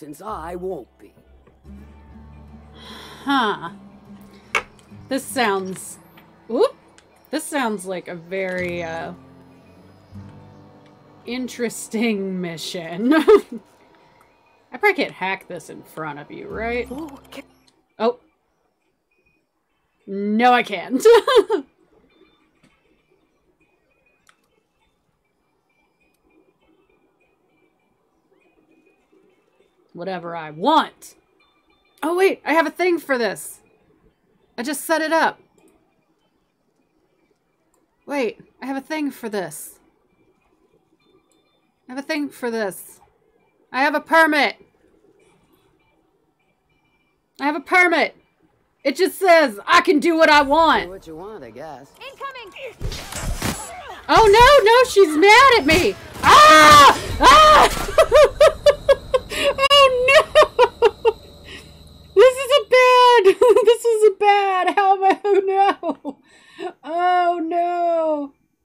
since I won't be. Huh. This sounds... Whoop! This sounds like a very, uh... Interesting mission. I probably can't hack this in front of you, right? Oh. No, I can't. Whatever I want. Oh, wait, I have a thing for this. I just set it up. Wait, I have a thing for this. I have a thing for this. I have a permit. I have a permit. It just says I can do what I want. Do what you want, I guess. Incoming! Oh no, no, she's mad at me. Ah! Ah! oh no! This is a bad. This is a bad. No!